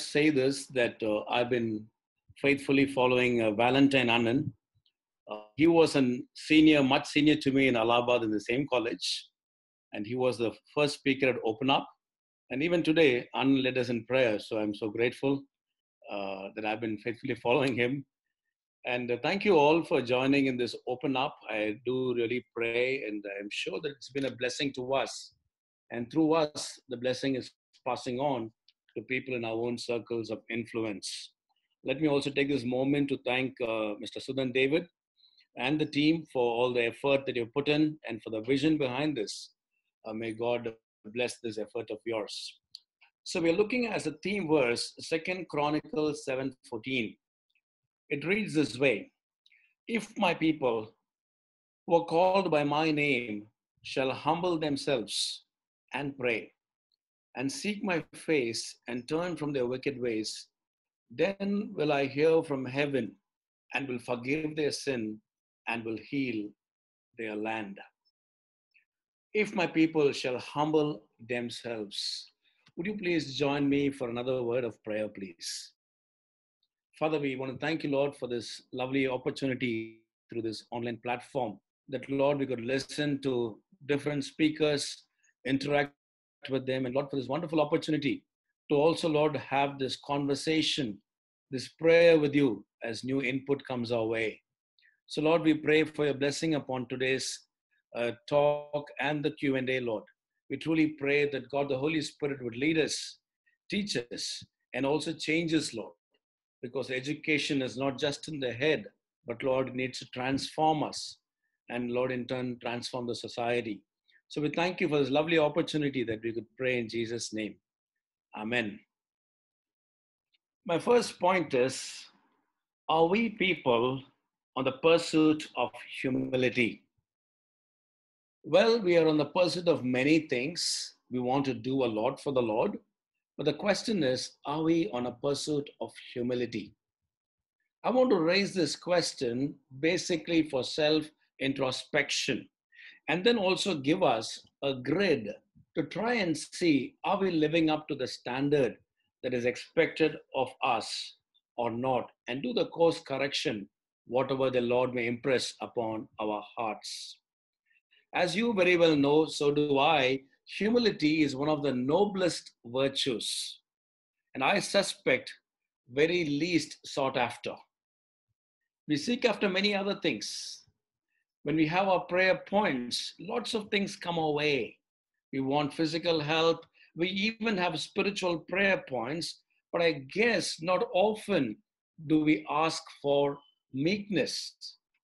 Say this that uh, I've been faithfully following uh, Valentine Anand. Uh, he was a senior, much senior to me in Allahabad in the same college. And he was the first speaker at Open Up. And even today, Anand led us in prayer. So I'm so grateful uh, that I've been faithfully following him. And uh, thank you all for joining in this Open Up. I do really pray, and I'm sure that it's been a blessing to us. And through us, the blessing is passing on to people in our own circles of influence. Let me also take this moment to thank uh, Mr. Sudan David and the team for all the effort that you've put in and for the vision behind this. Uh, may God bless this effort of yours. So we're looking at a theme verse, Second Chronicles 7:14. It reads this way: If my people who are called by my name shall humble themselves and pray and seek my face and turn from their wicked ways, then will I hear from heaven and will forgive their sin and will heal their land. If my people shall humble themselves, would you please join me for another word of prayer, please? Father, we want to thank you, Lord, for this lovely opportunity through this online platform. That, Lord, we could listen to different speakers, interact with them, and Lord, for this wonderful opportunity to also, Lord, have this conversation, this prayer with you as new input comes our way. So, Lord, we pray for your blessing upon today's uh, talk and the Q&A, Lord. We truly pray that God, the Holy Spirit, would lead us, teach us, and also change us, Lord. Because education is not just in the head, but Lord, needs to transform us. And Lord, in turn, transform the society. So we thank you for this lovely opportunity that we could pray in Jesus' name. Amen. My first point is Are we people on the pursuit of humility? Well, we are on the pursuit of many things. We want to do a lot for the Lord. But the question is Are we on a pursuit of humility? I want to raise this question basically for self introspection and then also give us a grid to try and see are we living up to the standard that is expected of us or not? And do the course correction whatever the lord may impress upon our hearts. As you very well know so do i. Humility is one of the noblest virtues and i suspect very least sought after. We seek after many other things when we have our prayer points, lots of things come our way. We want physical help. We even have spiritual prayer points. But I guess not often do we ask for meekness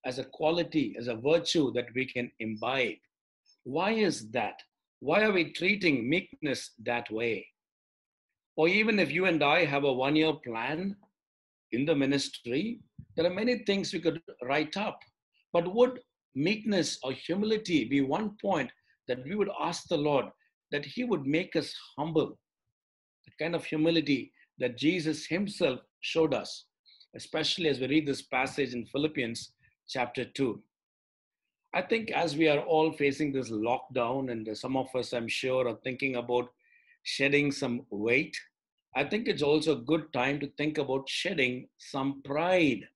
as a quality, as a virtue that we can imbibe. Why is that? Why are we treating meekness that way? Or even if you and I have a one year plan in the ministry, there are many things we could write up. But would meekness or humility be one point that we would ask the Lord that He would make us humble, the kind of humility that Jesus Himself showed us, especially as we read this passage in Philippians chapter 2. I think as we are all facing this lockdown, and some of us, I'm sure, are thinking about shedding some weight, I think it's also a good time to think about shedding some pride.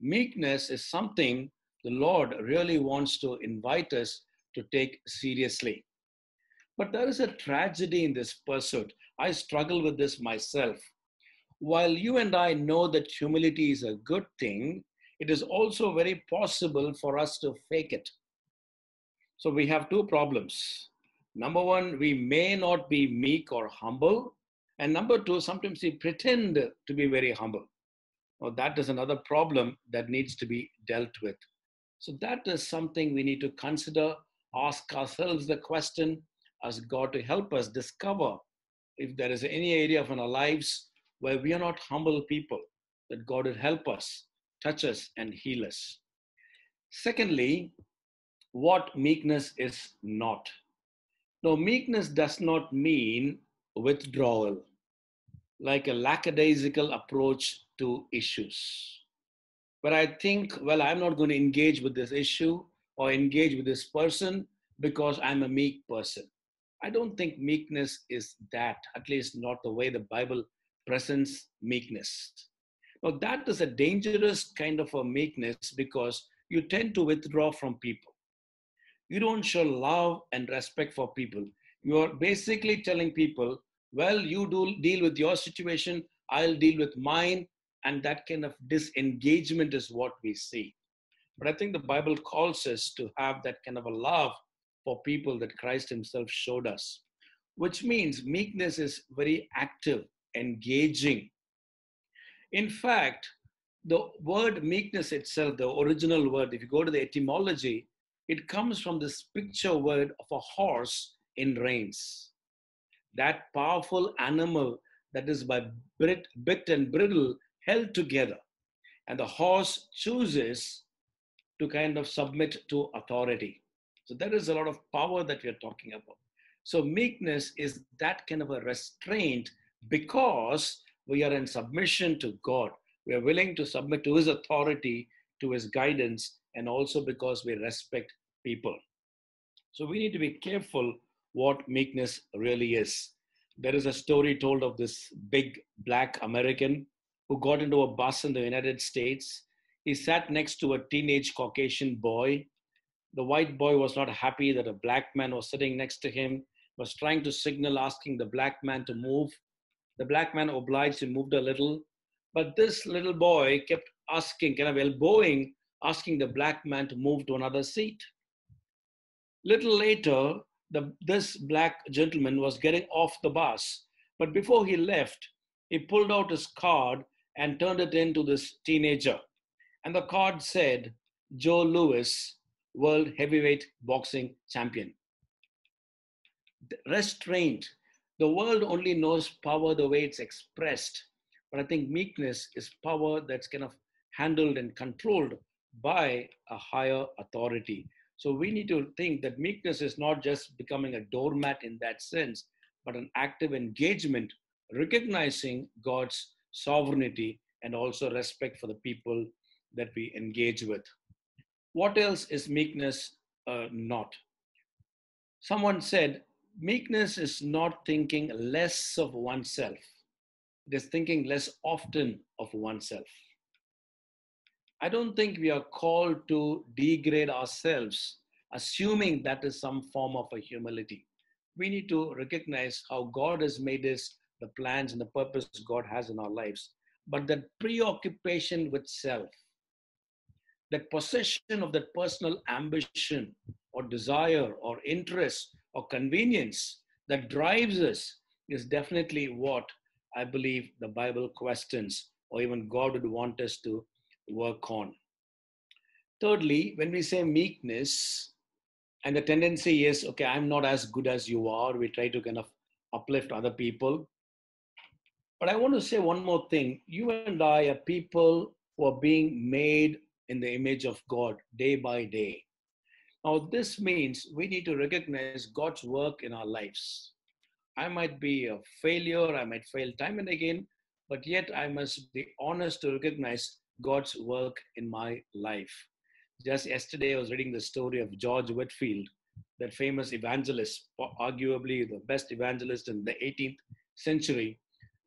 Meekness is something the Lord really wants to invite us to take seriously. But there is a tragedy in this pursuit. I struggle with this myself. While you and I know that humility is a good thing, it is also very possible for us to fake it. So we have two problems. Number one, we may not be meek or humble. And number two, sometimes we pretend to be very humble. Now, that is another problem that needs to be dealt with. So that is something we need to consider, ask ourselves the question, ask God to help us discover if there is any area of our lives where we are not humble people, that God would help us, touch us, and heal us. Secondly, what meekness is not. Now, meekness does not mean withdrawal, like a lackadaisical approach to issues but I think, well, I'm not going to engage with this issue or engage with this person because I'm a meek person. I don't think meekness is that, at least not the way the Bible presents meekness. Now, that is a dangerous kind of a meekness because you tend to withdraw from people. You don't show love and respect for people. You are basically telling people, well, you do deal with your situation, I'll deal with mine. And that kind of disengagement is what we see. But I think the Bible calls us to have that kind of a love for people that Christ Himself showed us, which means meekness is very active, engaging. In fact, the word meekness itself, the original word, if you go to the etymology, it comes from this picture word of a horse in reins. That powerful animal that is by bit, and bridle held together. And the horse chooses to kind of submit to authority. So there is a lot of power that we are talking about. So meekness is that kind of a restraint because we are in submission to God. We are willing to submit to His authority, to His guidance, and also because we respect people. So we need to be careful what meekness really is. There is a story told of this big black American who got into a bus in the United States. He sat next to a teenage Caucasian boy. The white boy was not happy that a black man was sitting next to him, was trying to signal, asking the black man to move. The black man obliged, and moved a little. But this little boy kept asking, kind of elbowing, asking the black man to move to another seat. Little later, the, this black gentleman was getting off the bus, but before he left, he pulled out his card and turned it into this teenager. And the card said, Joe Louis, World Heavyweight Boxing Champion. Restraint. The world only knows power the way it's expressed, but I think meekness is power that's kind of handled and controlled by a higher authority. So we need to think that meekness is not just becoming a doormat in that sense, but an active engagement, recognizing God's sovereignty and also respect for the people that we engage with. What else is meekness uh, not? Someone said, meekness is not thinking less of oneself, it is thinking less often of oneself. I don't think we are called to degrade ourselves, assuming that is some form of a humility. We need to recognize how God has made us, the plans and the purpose God has in our lives. But that preoccupation with self, that possession of that personal ambition or desire or interest or convenience that drives us is definitely what I believe the Bible questions, or even God would want us to work on. Thirdly, when we say meekness, and the tendency is, okay, I'm not as good as you are, we try to kind of uplift other people. But I want to say one more thing. You and I are people who are being made in the image of God day by day. Now, this means we need to recognize God's work in our lives. I might be a failure, I might fail time and again, but yet I must be honest to recognize God's work in my life. Just yesterday, I was reading the story of George Whitefield, that famous evangelist, arguably the best evangelist in the 18th century.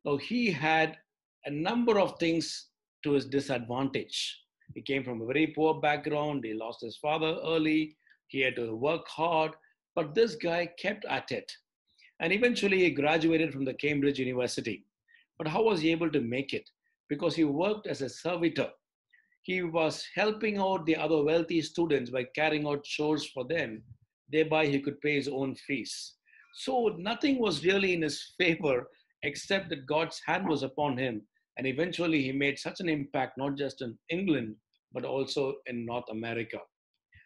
Now, he had a number of things to his disadvantage. He came from a very poor background, he lost his father early, he had to work hard, but this guy kept at it. And eventually, he graduated from the Cambridge University. But how was he able to make it? because he worked as a servitor. He was helping out the other wealthy students by carrying out chores for them. Thereby, he could pay his own fees. So, nothing was really in his favor except that God's hand was upon him. And eventually, he made such an impact, not just in England, but also in North America.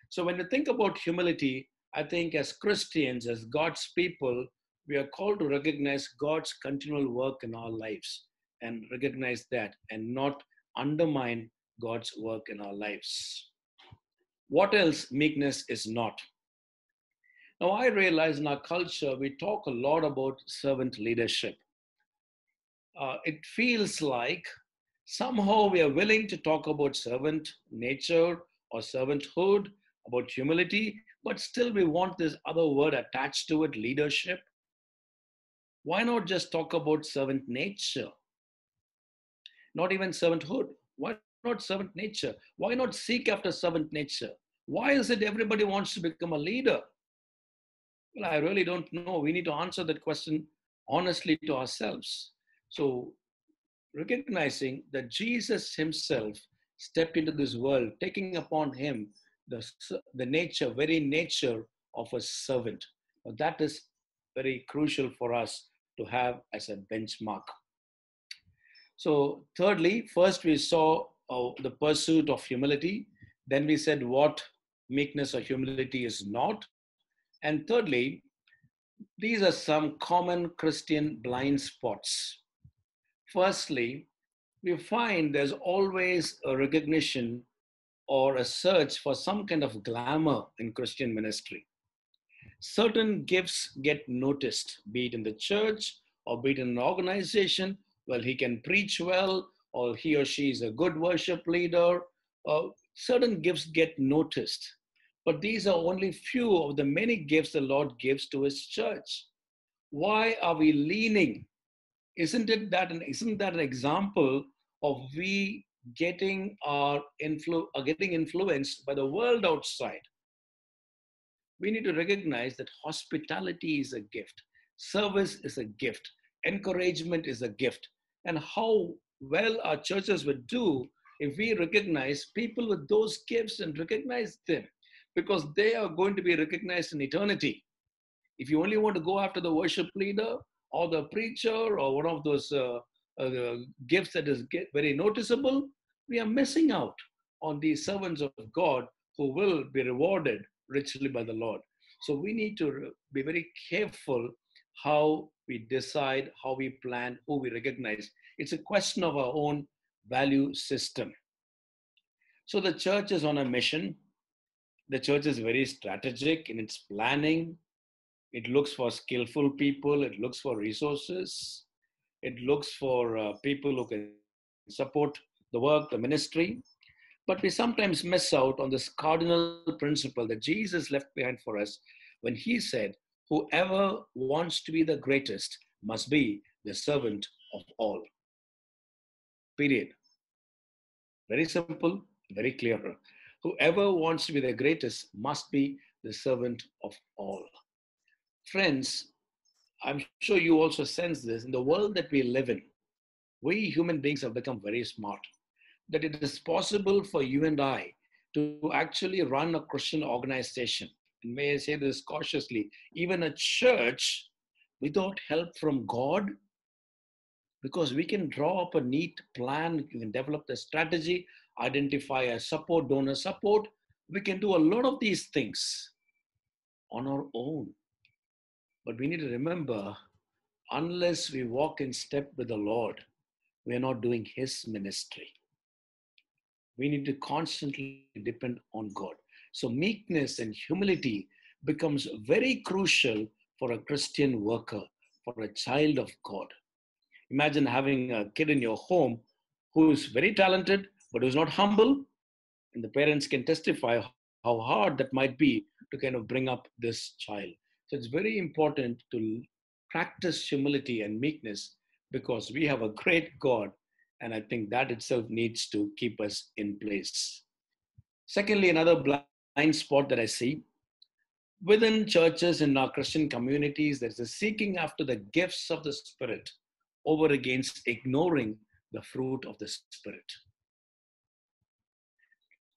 So, when you think about humility, I think as Christians, as God's people, we are called to recognize God's continual work in our lives and recognize that and not undermine God's work in our lives. What else meekness is not? Now, I realize in our culture, we talk a lot about servant leadership. Uh, it feels like somehow we are willing to talk about servant nature or servanthood, about humility, but still we want this other word attached to it leadership. Why not just talk about servant nature? Not even servanthood. Why not servant nature? Why not seek after servant nature? Why is it everybody wants to become a leader? Well, I really don't know. We need to answer that question honestly to ourselves. So, recognizing that Jesus himself stepped into this world, taking upon him the, the nature, very nature of a servant. That is very crucial for us to have as a benchmark. So, thirdly, first we saw uh, the pursuit of humility. Then we said what meekness or humility is not. And thirdly, these are some common Christian blind spots. Firstly, we find there's always a recognition or a search for some kind of glamour in Christian ministry. Certain gifts get noticed, be it in the church or be it in an organization. Well, he can preach well, or he or she is a good worship leader. Uh, certain gifts get noticed. But these are only few of the many gifts the Lord gives to his church. Why are we leaning? Isn't it that an, isn't that an example of we getting our influ- are getting influenced by the world outside? We need to recognize that hospitality is a gift, service is a gift, encouragement is a gift, and how well our churches would do if we recognize people with those gifts and recognize them because they are going to be recognized in eternity. If you only want to go after the worship leader or the preacher or one of those uh, uh, gifts that is very noticeable, we are missing out on these servants of God who will be rewarded richly by the Lord. So we need to be very careful how we decide, how we plan, who we recognize. It's a question of our own value system. So the church is on a mission the church is very strategic in its planning. It looks for skillful people, it looks for resources, it looks for uh, people who can support the work, the ministry. But we sometimes miss out on this cardinal principle that Jesus left behind for us when he said, Whoever wants to be the greatest must be the servant of all. Period. Very simple, very clear. Whoever wants to be the greatest must be the servant of all. Friends, I'm sure you also sense this in the world that we live in. We human beings have become very smart. That it is possible for you and I to actually run a Christian organization. And may I say this cautiously, even a church without help from God, because we can draw up a neat plan, we can develop the strategy, identify a support, donor support. We can do a lot of these things on our own. But we need to remember unless we walk in step with the Lord, we are not doing His ministry. We need to constantly depend on God. So, meekness and humility becomes very crucial for a Christian worker, for a child of God. Imagine having a kid in your home who is very talented, but who's not humble. And the parents can testify how hard that might be to kind of bring up this child. So it's very important to practice humility and meekness because we have a great God. And I think that itself needs to keep us in place. Secondly, another blind spot that I see within churches in our Christian communities, there's a seeking after the gifts of the Spirit over against ignoring the fruit of the Spirit.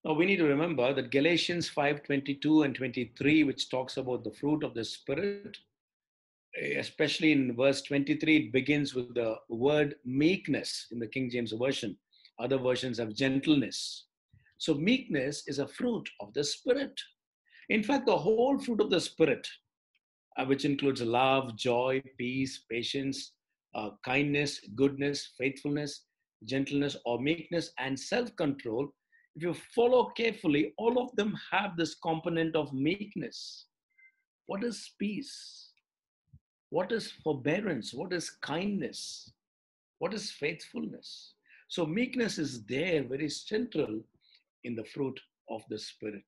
Now we need to remember that Galatians 5 22 and 23, which talks about the fruit of the Spirit, especially in verse 23, it begins with the word meekness in the King James Version. Other versions have gentleness. So meekness is a fruit of the Spirit. In fact, the whole fruit of the Spirit, uh, which includes love, joy, peace, patience, uh, kindness, goodness, faithfulness, gentleness, or meekness, and self control, if you follow carefully, all of them have this component of meekness. What is peace? What is forbearance? What is kindness? What is faithfulness? So, meekness is there, very central in the fruit of the Spirit.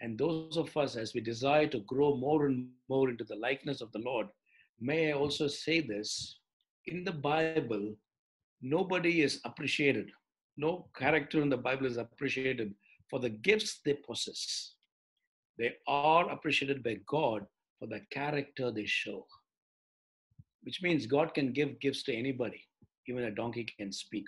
And those of us, as we desire to grow more and more into the likeness of the Lord, may I also say this in the Bible, nobody is appreciated. No character in the Bible is appreciated for the gifts they possess. They are appreciated by God for the character they show, which means God can give gifts to anybody, even a donkey can speak.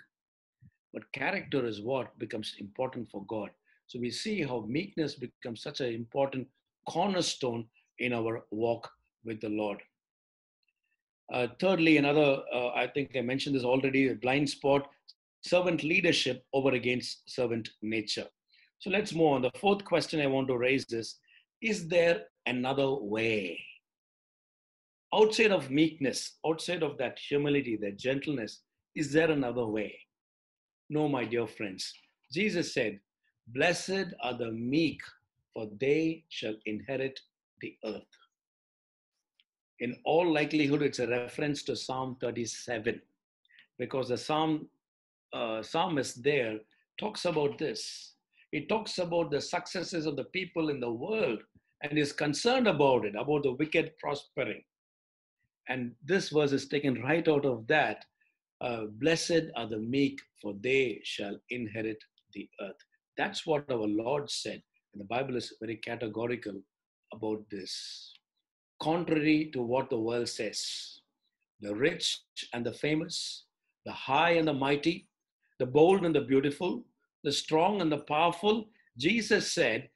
But character is what becomes important for God. So we see how meekness becomes such an important cornerstone in our walk with the Lord. Uh, thirdly, another, uh, I think I mentioned this already, a blind spot, servant leadership over against servant nature. So let's move on. The fourth question I want to raise is Is there another way? Outside of meekness, outside of that humility, that gentleness, is there another way? No, my dear friends. Jesus said, Blessed are the meek, for they shall inherit the earth. In all likelihood, it's a reference to Psalm 37, because the Psalm uh, psalmist there talks about this. He talks about the successes of the people in the world and is concerned about it, about the wicked prospering. And this verse is taken right out of that. Uh, Blessed are the meek, for they shall inherit the earth. That's what our Lord said. And the Bible is very categorical about this. Contrary to what the world says, the rich and the famous, the high and the mighty, the bold and the beautiful, the strong and the powerful, Jesus said,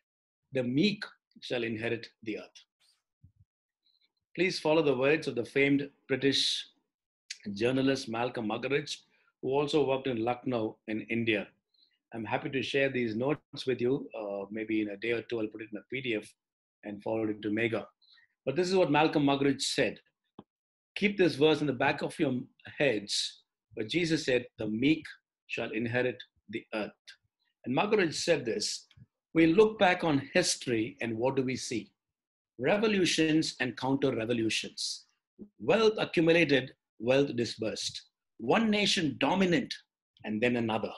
the meek shall inherit the earth. Please follow the words of the famed British journalist Malcolm Muggeridge, who also worked in Lucknow in India. I'm happy to share these notes with you. Uh, maybe in a day or two, I'll put it in a PDF and forward it to Mega. But this is what Malcolm Muggeridge said. Keep this verse in the back of your heads. But Jesus said, The meek shall inherit the earth. And Muggeridge said this we look back on history and what do we see? Revolutions and counter revolutions. Wealth accumulated, wealth dispersed. One nation dominant and then another.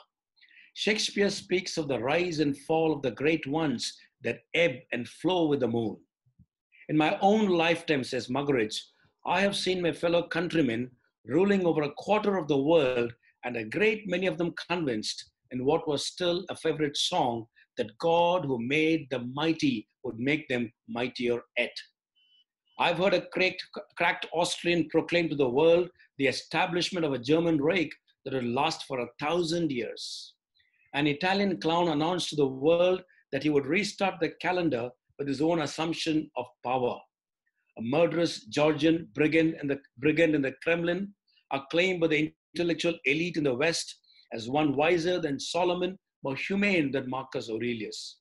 Shakespeare speaks of the rise and fall of the great ones that ebb and flow with the moon. In my own lifetime, says Muggeridge, I have seen my fellow countrymen ruling over a quarter of the world and a great many of them convinced in what was still a favorite song that God who made the mighty would make them mightier yet. I've heard a cracked, cracked Austrian proclaim to the world the establishment of a German Reich that would last for a thousand years. An Italian clown announced to the world that he would restart the calendar with his own assumption of power. A murderous Georgian brigand in the, brigand in the Kremlin, acclaimed by the intellectual elite in the West as one wiser than Solomon, more humane than Marcus Aurelius.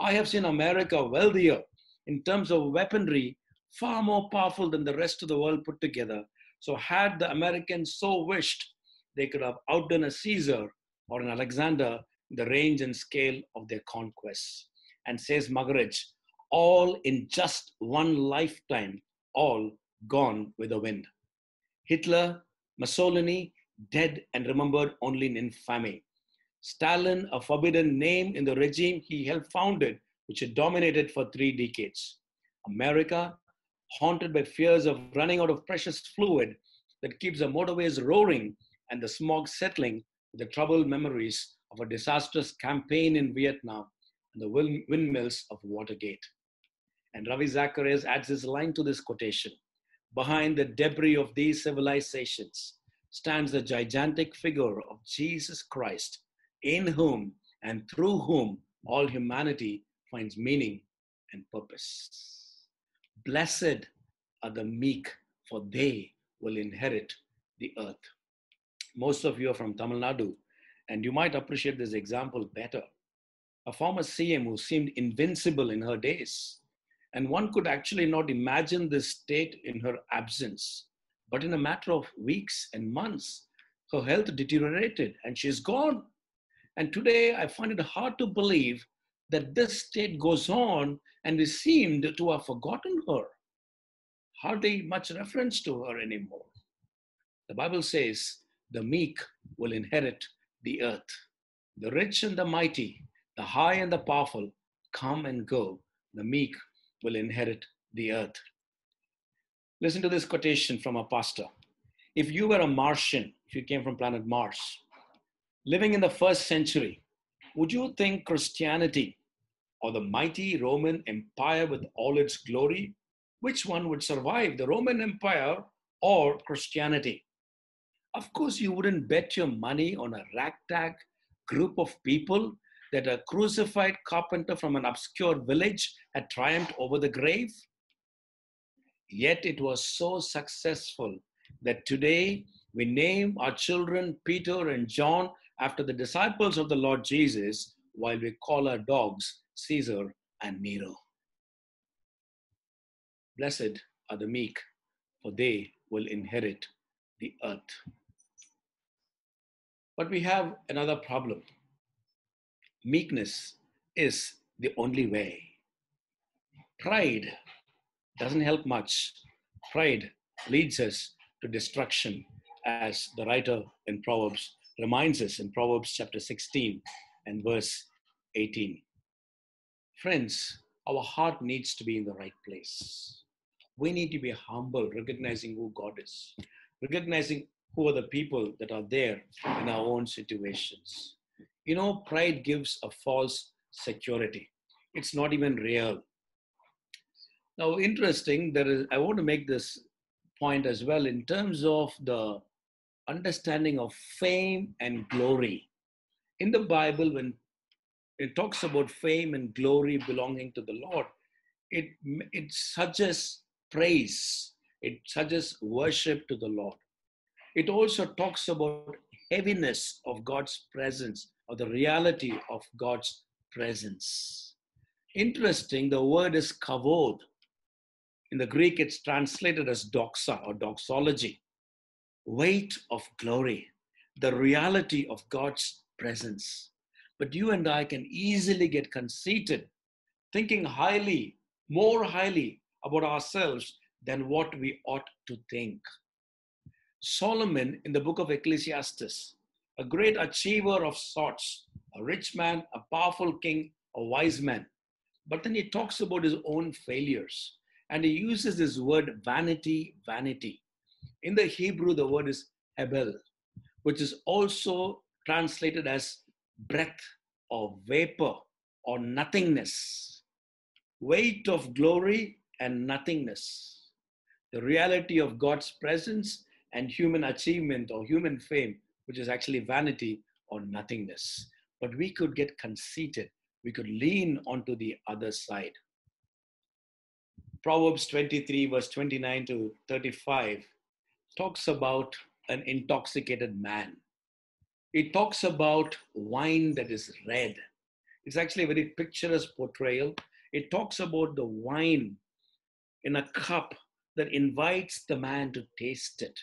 I have seen America wealthier in terms of weaponry, far more powerful than the rest of the world put together. So, had the Americans so wished, they could have outdone a Caesar or an Alexander in the range and scale of their conquests. And says Muggeridge, all in just one lifetime, all gone with the wind. Hitler, Mussolini, dead and remembered only in infamy. Stalin, a forbidden name in the regime he helped founded, which had dominated for three decades. America, haunted by fears of running out of precious fluid that keeps the motorways roaring and the smog settling with the troubled memories of a disastrous campaign in Vietnam and the windmills of Watergate. And Ravi Zacharias adds his line to this quotation Behind the debris of these civilizations, stands the gigantic figure of Jesus Christ, in whom and through whom all humanity finds meaning and purpose. Blessed are the meek, for they will inherit the earth. Most of you are from Tamil Nadu, and you might appreciate this example better. A former CM who seemed invincible in her days, and one could actually not imagine this state in her absence. But in a matter of weeks and months, her health deteriorated and she's gone. And today I find it hard to believe that this state goes on and we seemed to have forgotten her. Hardly much reference to her anymore. The Bible says, the meek will inherit the earth. The rich and the mighty, the high and the powerful come and go. The meek will inherit the earth. Listen to this quotation from a pastor. if you were a Martian, if you came from planet Mars, living in the first century, would you think Christianity or the mighty Roman Empire with all its glory, which one would survive, the Roman Empire or Christianity? Of course, you wouldn't bet your money on a ragtag group of people that a crucified carpenter from an obscure village had triumphed over the grave. Yet it was so successful that today we name our children Peter and John after the disciples of the Lord Jesus, while we call our dogs Caesar and Nero. Blessed are the meek, for they will inherit the earth. But we have another problem. Meekness is the only way. Pride doesn't help much. Pride leads us to destruction, as the writer in Proverbs reminds us in Proverbs chapter 16 and verse 18. Friends, our heart needs to be in the right place. We need to be humble, recognizing who God is, recognizing who are the people that are there in our own situations. You know, pride gives a false security. It's not even real. Now, interesting, there is I want to make this point as well in terms of the understanding of fame and glory. In the Bible, when it talks about fame and glory belonging to the Lord, it, it suggests praise, it suggests worship to the Lord. It also talks about heaviness of God's presence or the reality of God's presence. Interesting, the word is kavod. In the Greek, it's translated as doxa or doxology weight of glory, the reality of God's presence. But you and I can easily get conceited, thinking highly, more highly about ourselves than what we ought to think. Solomon in the book of Ecclesiastes, a great achiever of sorts, a rich man, a powerful king, a wise man. But then he talks about his own failures and he uses this word vanity, vanity. In the Hebrew, the word is hebel, which is also translated as breath or vapor or nothingness. Weight of glory and nothingness. The reality of God's presence and human achievement or human fame, which is actually vanity or nothingness. But we could get conceited. We could lean onto the other side. Proverbs 23, verse 29 to 35 talks about an intoxicated man. It talks about wine that is red. It's actually a very picturesque portrayal. It talks about the wine in a cup that invites the man to taste it.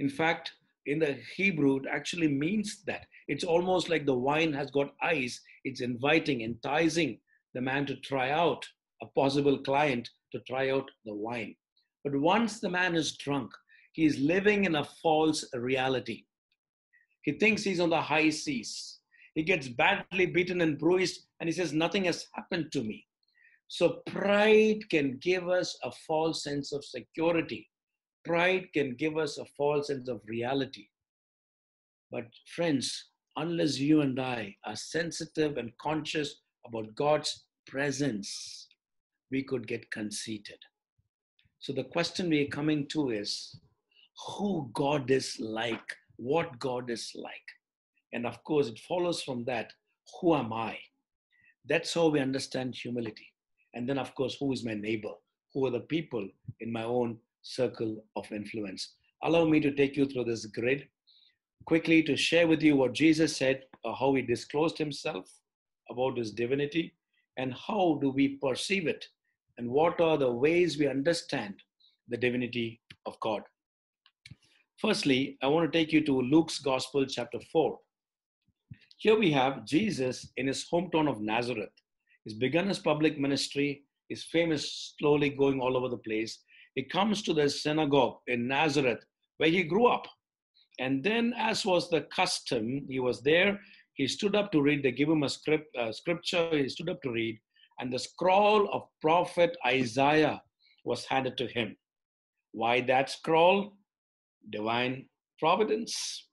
In fact, in the Hebrew, it actually means that. It's almost like the wine has got eyes. It's inviting, enticing the man to try out, a possible client to try out the wine. But once the man is drunk, he is living in a false reality. He thinks he's on the high seas. He gets badly beaten and bruised, and he says, Nothing has happened to me. So, pride can give us a false sense of security. Pride can give us a false sense of reality. But, friends, unless you and I are sensitive and conscious about God's presence, we could get conceited. So, the question we're coming to is who God is like, what God is like. And of course, it follows from that who am I? That's how we understand humility. And then, of course, who is my neighbor? Who are the people in my own circle of influence? Allow me to take you through this grid quickly to share with you what Jesus said, uh, how he disclosed himself about his divinity, and how do we perceive it, and what are the ways we understand the divinity of God. Firstly, I want to take you to Luke's Gospel, chapter 4. Here we have Jesus in his hometown of Nazareth. He's begun his public ministry. His fame is slowly going all over the place. He comes to the synagogue in Nazareth where he grew up. And then, as was the custom, he was there. He stood up to read. They give him a script, uh, scripture. He stood up to read. And the scroll of prophet Isaiah was handed to him. Why that scroll? divine providence.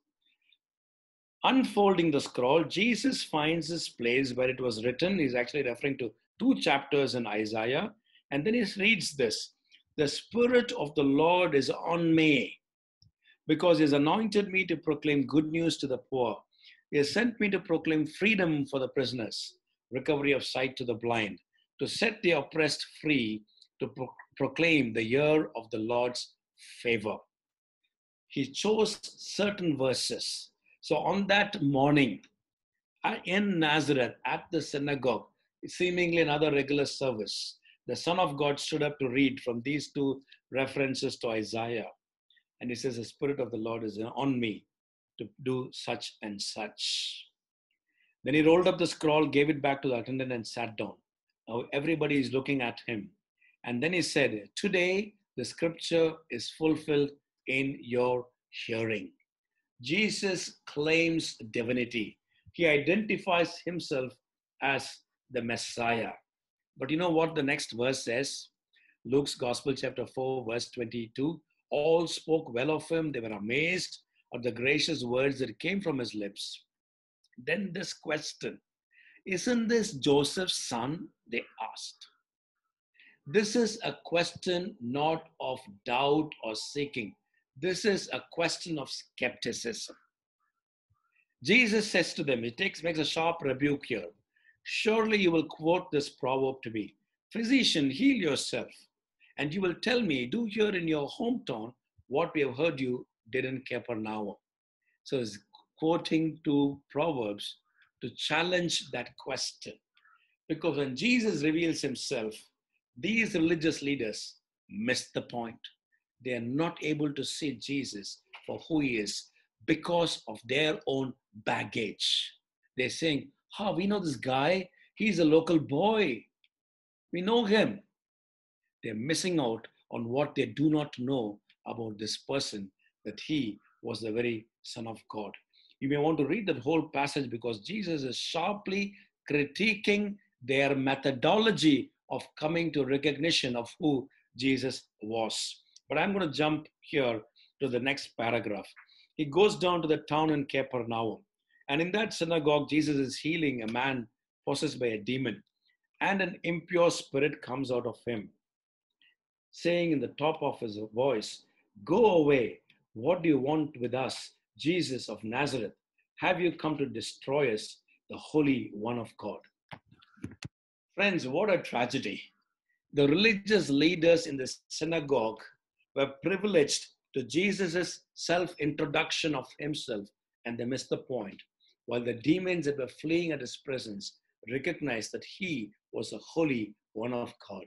Unfolding the scroll, Jesus finds this place where it was written. He's actually referring to two chapters in Isaiah. And then he reads this The Spirit of the Lord is on me because he has anointed me to proclaim good news to the poor. He has sent me to proclaim freedom for the prisoners, recovery of sight to the blind, to set the oppressed free, to pro- proclaim the year of the Lord's favor. He chose certain verses. So on that morning, uh, in Nazareth, at the synagogue, seemingly another regular service, the Son of God stood up to read from these two references to Isaiah. And he says, The Spirit of the Lord is on me to do such and such. Then he rolled up the scroll, gave it back to the attendant, and sat down. Now everybody is looking at him. And then he said, Today the scripture is fulfilled in your hearing. Jesus claims divinity. He identifies himself as the Messiah. But you know what the next verse says? Luke's Gospel, chapter 4, verse 22. All spoke well of him. They were amazed at the gracious words that came from his lips. Then this question Isn't this Joseph's son? They asked. This is a question not of doubt or seeking. This is a question of skepticism. Jesus says to them, he takes, makes a sharp rebuke here. Surely you will quote this proverb to me Physician, heal yourself. And you will tell me, Do here in your hometown what we have heard you did in Capernaum. So he's quoting two Proverbs to challenge that question. Because when Jesus reveals himself, these religious leaders miss the point. They are not able to see Jesus for who he is because of their own baggage. They're saying, oh, we know this guy? He's a local boy. We know him. They're missing out on what they do not know about this person, that he was the very Son of God. You may want to read that whole passage because Jesus is sharply critiquing their methodology of coming to recognition of who Jesus was. But I'm going to jump here to the next paragraph. He goes down to the town in Capernaum. And in that synagogue, Jesus is healing a man possessed by a demon. And an impure spirit comes out of him, saying in the top of his voice, Go away. What do you want with us, Jesus of Nazareth? Have you come to destroy us, the Holy One of God? Friends, what a tragedy. The religious leaders in the synagogue were privileged to Jesus' self introduction of himself, and they missed the point. While the demons that were fleeing at his presence recognized that he was the Holy One of God.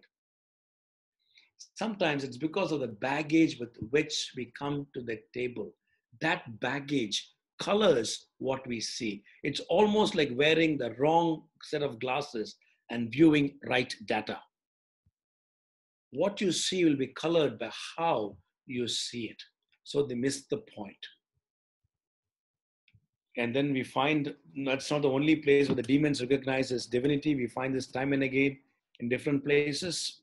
Sometimes it's because of the baggage with which we come to the table. That baggage colors what we see. It's almost like wearing the wrong set of glasses and viewing right data. What you see will be colored by how you see it. So they miss the point. And then we find that's not the only place where the demons recognize his divinity. We find this time and again in different places.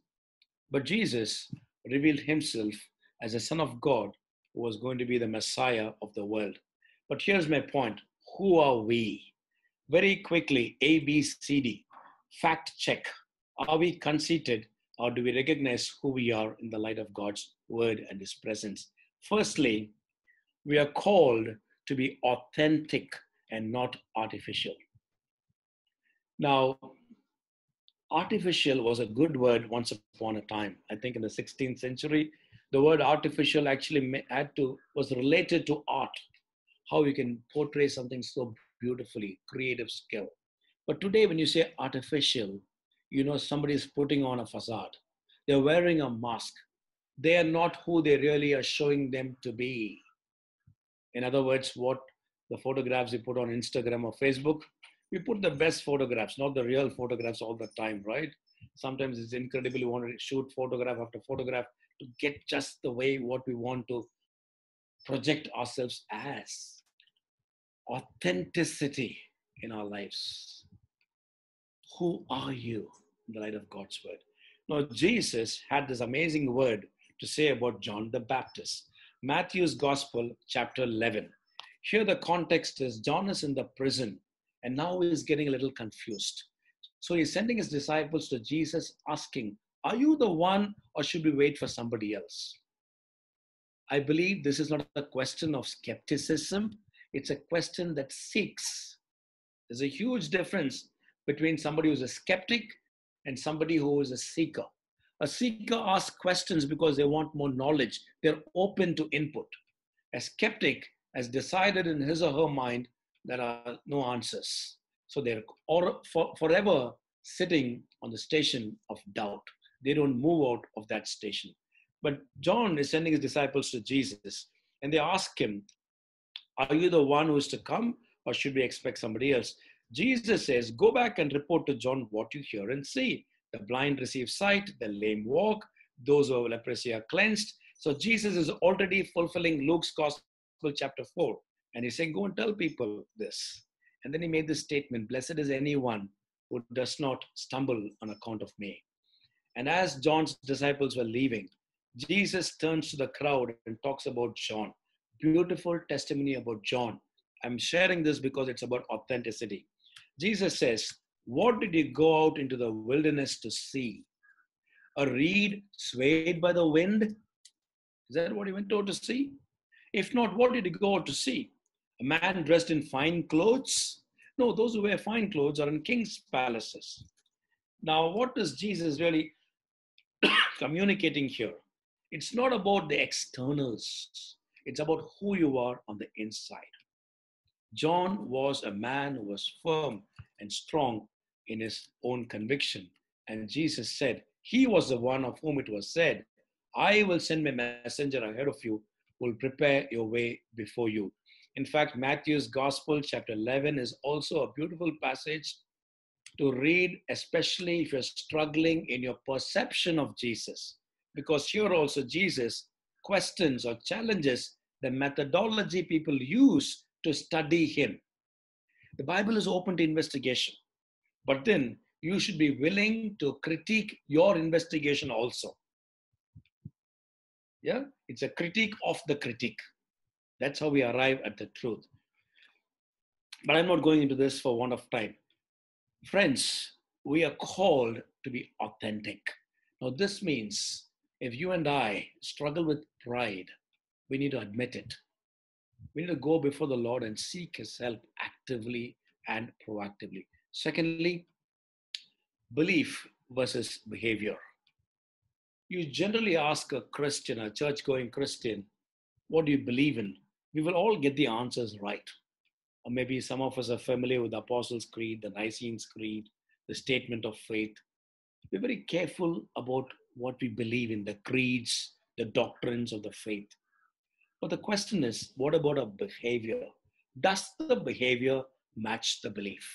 But Jesus revealed himself as a son of God who was going to be the Messiah of the world. But here's my point who are we? Very quickly, A, B, C, D fact check. Are we conceited or do we recognize who we are in the light of God's word and his presence? Firstly, we are called to be authentic and not artificial. Now, artificial was a good word once upon a time. I think in the 16th century, the word artificial actually had to was related to art, how you can portray something so beautifully, creative skill. But today, when you say artificial, you know somebody is putting on a facade. They're wearing a mask. They are not who they really are showing them to be. In other words, what the photographs you put on Instagram or Facebook, we put the best photographs, not the real photographs all the time, right? Sometimes it's incredible. You want to shoot photograph after photograph to get just the way what we want to project ourselves as. Authenticity in our lives. Who are you in the light of God's word? Now, Jesus had this amazing word to say about John the Baptist. Matthew's Gospel, chapter 11. Here, the context is John is in the prison and now he's getting a little confused. So he's sending his disciples to Jesus, asking, Are you the one, or should we wait for somebody else? I believe this is not a question of skepticism, it's a question that seeks. There's a huge difference between somebody who's a skeptic and somebody who is a seeker. A seeker asks questions because they want more knowledge, they're open to input. A skeptic has decided in his or her mind there are no answers. So they're or, for, forever sitting on the station of doubt. They don't move out of that station. But John is sending his disciples to Jesus and they ask him, Are you the one who is to come or should we expect somebody else? Jesus says, Go back and report to John what you hear and see. The blind receive sight, the lame walk, those who have leprosy are cleansed. So Jesus is already fulfilling Luke's Gospel, chapter 4. And he's saying, Go and tell people this. And then he made this statement Blessed is anyone who does not stumble on account of me. And as John's disciples were leaving, Jesus turns to the crowd and talks about John. Beautiful testimony about John. I'm sharing this because it's about authenticity. Jesus says, What did you go out into the wilderness to see? A reed swayed by the wind? Is that what he went out to see? If not, what did he go out to see? A man dressed in fine clothes? No, those who wear fine clothes are in king's palaces. Now, what does Jesus really communicating here? It's not about the externals, it's about who you are on the inside. John was a man who was firm and strong in his own conviction. And Jesus said, He was the one of whom it was said, I will send my messenger ahead of you, will prepare your way before you. In fact, Matthew's Gospel, chapter 11, is also a beautiful passage to read, especially if you're struggling in your perception of Jesus. Because here also, Jesus questions or challenges the methodology people use to study Him. The Bible is open to investigation, but then you should be willing to critique your investigation also. Yeah, it's a critique of the critique. That's how we arrive at the truth. But I'm not going into this for want of time. Friends, we are called to be authentic. Now, this means if you and I struggle with pride, we need to admit it. We need to go before the Lord and seek His help actively and proactively. Secondly, belief versus behavior. You generally ask a Christian, a church going Christian, what do you believe in? we will all get the answers right. Or maybe some of us are familiar with the Apostles' Creed, the Nicene Creed, the Statement of Faith. We're very careful about what we believe in, the creeds, the doctrines of the faith. But the question is, what about our behavior? Does the behavior match the belief?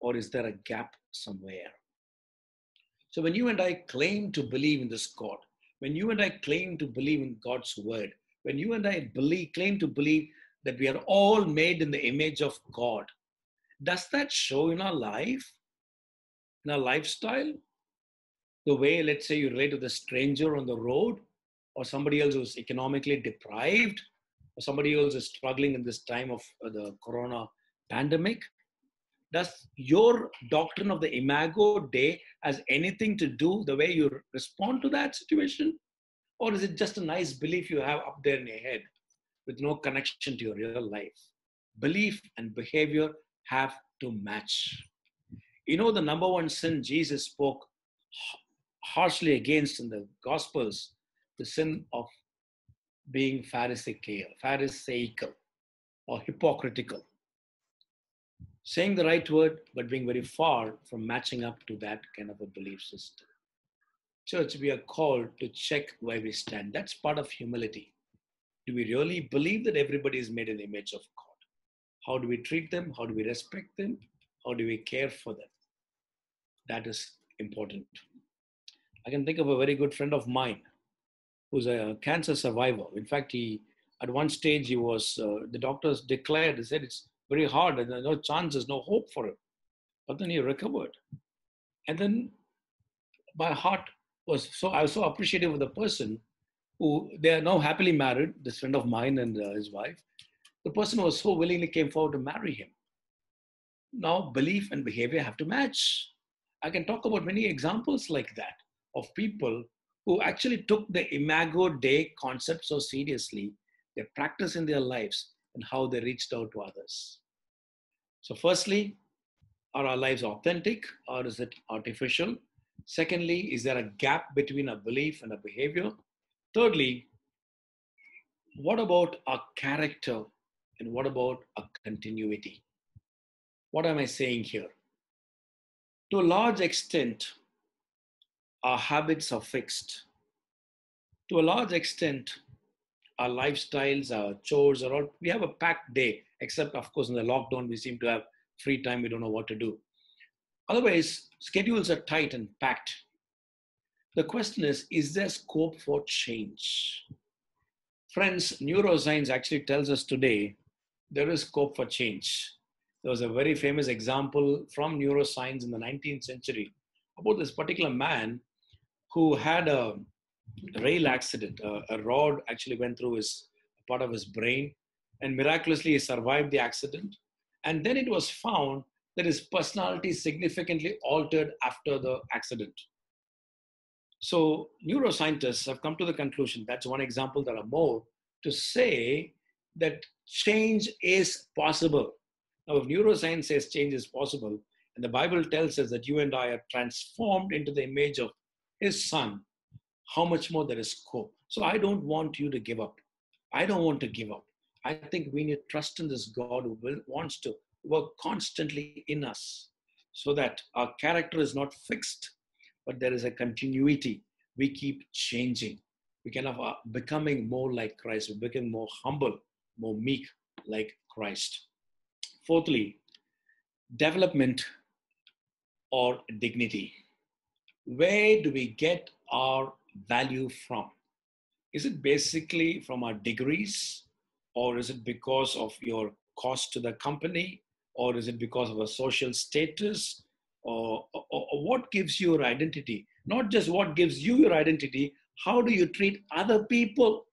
Or is there a gap somewhere? So when you and I claim to believe in this God, when you and I claim to believe in God's word, when you and I believe, claim to believe that we are all made in the image of God, does that show in our life, in our lifestyle? The way, let's say, you relate to the stranger on the road, or somebody else who's economically deprived, or somebody else is struggling in this time of uh, the corona pandemic? Does your doctrine of the imago Dei has anything to do the way you respond to that situation? Or is it just a nice belief you have up there in your head with no connection to your real life? Belief and behavior have to match. You know, the number one sin Jesus spoke harshly against in the Gospels, the sin of being Pharisaical, Pharisaical or hypocritical. Saying the right word, but being very far from matching up to that kind of a belief system church, we are called to check where we stand. That's part of humility. Do we really believe that everybody is made in the image of God? How do we treat them? How do we respect them? How do we care for them? That is important. I can think of a very good friend of mine who's a cancer survivor. In fact, he at one stage he was uh, the doctors declared they said it's very hard and there's no chances, no hope for him. But then he recovered, and then my heart was so I was so appreciative of the person who they are now happily married, this friend of mine and uh, his wife. The person was so willingly came forward to marry him. Now, belief and behavior have to match. I can talk about many examples like that of people who actually took the Imago Dei concept so seriously, their practice in their lives and how they reached out to others. So, firstly, are our lives authentic or is it artificial? Secondly, is there a gap between a belief and a behavior? Thirdly, what about our character and what about a continuity? What am I saying here? To a large extent, our habits are fixed. To a large extent, our lifestyles, our chores are all, we have a packed day, except, of course, in the lockdown, we seem to have free time, we don't know what to do. Otherwise, schedules are tight and packed. The question is is there scope for change? Friends, neuroscience actually tells us today there is scope for change. There was a very famous example from neuroscience in the 19th century about this particular man who had a rail accident. a rod actually went through his part of his brain, and miraculously he survived the accident. And then it was found that his personality significantly altered after the accident. So neuroscientists have come to the conclusion that's one example. There are more to say that change is possible. Now, if neuroscience says change is possible, and the Bible tells us that you and I are transformed into the image of His Son, how much more there is scope. So I don't want you to give up. I don't want to give up. I think we need trust in this God who will, wants to work constantly in us so that our character is not fixed, but there is a continuity. We keep changing. We kind of are becoming more like Christ. We become more humble, more meek like Christ. Fourthly, development or dignity. Where do we get our value from? Is it basically from our degrees, or is it because of your cost to the company, or is it because of a social status, or, what gives you your identity? Not just what gives you your identity, how do you treat other people?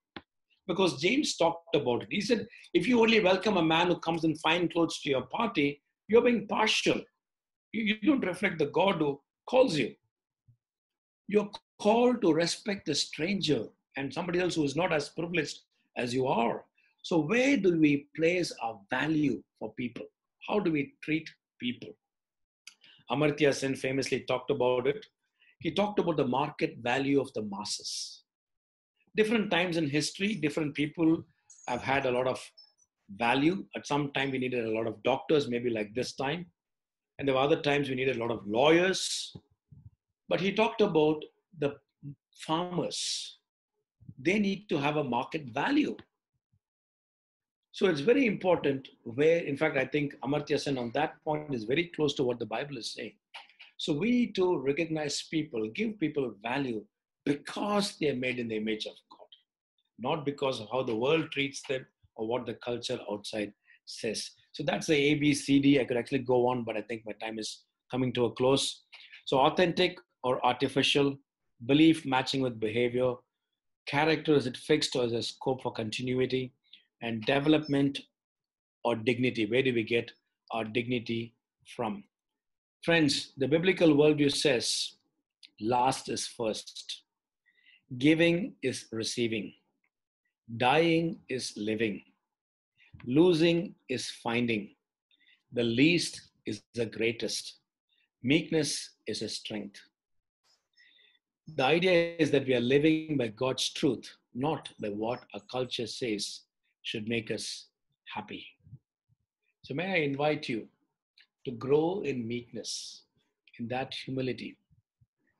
Because James talked about it. He said, if you only welcome a man who comes in fine clothes to your party, you're being partial. You, you don't reflect the God who calls you. You're called to respect the stranger and somebody else who is not as privileged as you are. So, where do we place our value for people? How do we treat people? Amartya Sen famously talked about it. He talked about the market value of the masses. Different times in history, different people have had a lot of value. At some time, we needed a lot of doctors, maybe like this time. And there were other times we needed a lot of lawyers. But he talked about the farmers. They need to have a market value. So it's very important where, in fact, I think Amartya Sen on that point is very close to what the Bible is saying. So we need to recognize people, give people value because they are made in the image of God, not because of how the world treats them or what the culture outside says. So that's the A, B, C, D. I could actually go on, but I think my time is coming to a close. So authentic or artificial, belief matching with behavior, character is it fixed or is there scope for continuity, and development or dignity. Where do we get our dignity from? Friends, the biblical worldview says last is first, giving is receiving, dying is living, losing is finding, the least is the greatest, meekness is a strength. The idea is that we are living by God's truth, not by what a culture says should make us happy. So, may I invite you to grow in meekness, in that humility,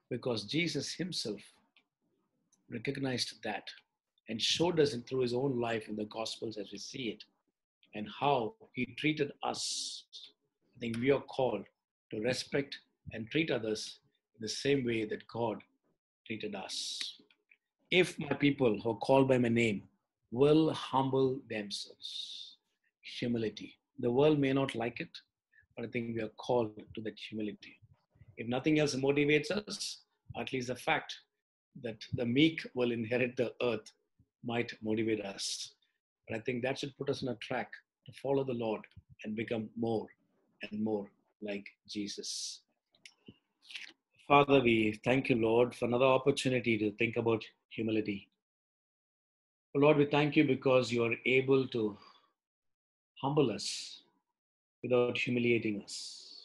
because Jesus Himself recognized that and showed us it through His own life in the Gospels as we see it, and how He treated us. I think we are called to respect and treat others in the same way that God treated us. If my people who are called by my name will humble themselves. Humility. The world may not like it, but I think we are called to that humility. If nothing else motivates us, at least the fact that the meek will inherit the earth might motivate us. But I think that should put us on a track to follow the Lord and become more and more like Jesus. Father, we thank you, Lord, for another opportunity to think about humility. Lord, we thank you because you are able to humble us without humiliating us.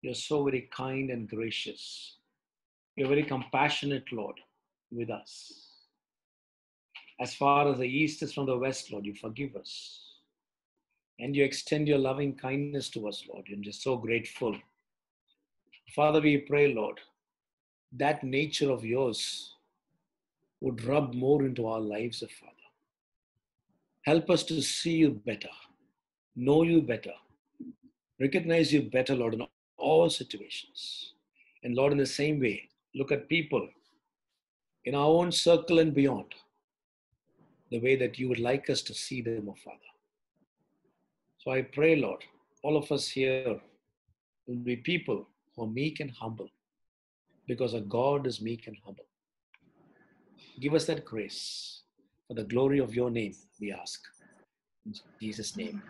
You're so very kind and gracious. You're very compassionate, Lord, with us. As far as the east is from the west, Lord, you forgive us. And you extend your loving kindness to us, Lord. I'm just so grateful. Father, we pray, Lord, that nature of yours would rub more into our lives, Father. Help us to see you better, know you better, recognize you better, Lord, in all situations. And Lord, in the same way, look at people in our own circle and beyond the way that you would like us to see them, oh Father. So I pray, Lord, all of us here will be people who are meek and humble because our God is meek and humble. Give us that grace for the glory of your name, we ask. In Jesus' name.